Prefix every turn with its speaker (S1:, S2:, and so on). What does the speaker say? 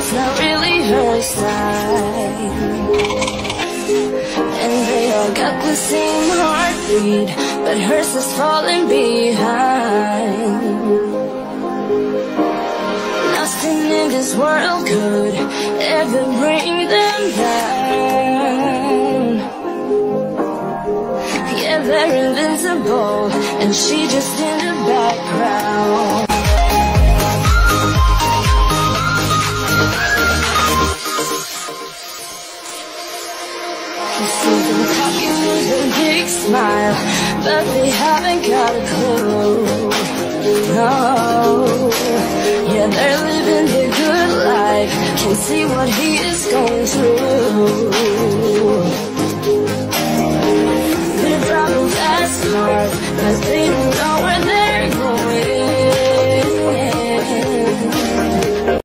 S1: it's not really her side. And they all got the same heartbeat, but hers is falling behind. Nothing in this world could ever bring them down. Yeah, they're invincible, and she just in the background. Smile, but they haven't got a clue. No, yeah, they're living their good life. Can see what he is going through. They're driving fast cars,